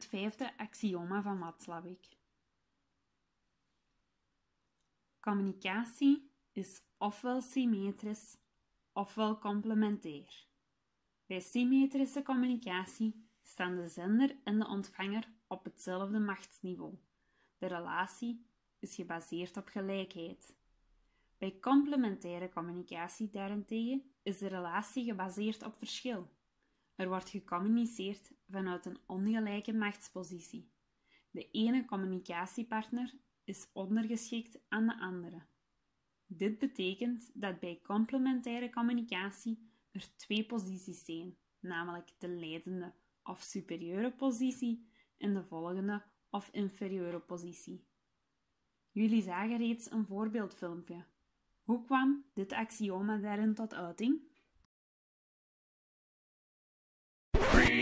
het vijfde axioma van Watzlawick. Communicatie is ofwel symmetrisch ofwel complementair. Bij symmetrische communicatie staan de zender en de ontvanger op hetzelfde machtsniveau. De relatie is gebaseerd op gelijkheid. Bij complementaire communicatie daarentegen is de relatie gebaseerd op verschil. Er wordt gecommuniceerd vanuit een ongelijke machtspositie. De ene communicatiepartner is ondergeschikt aan de andere. Dit betekent dat bij complementaire communicatie er twee posities zijn, namelijk de leidende of superieure positie en de volgende of inferieure positie. Jullie zagen reeds een voorbeeldfilmpje. Hoe kwam dit axioma daarin tot uiting?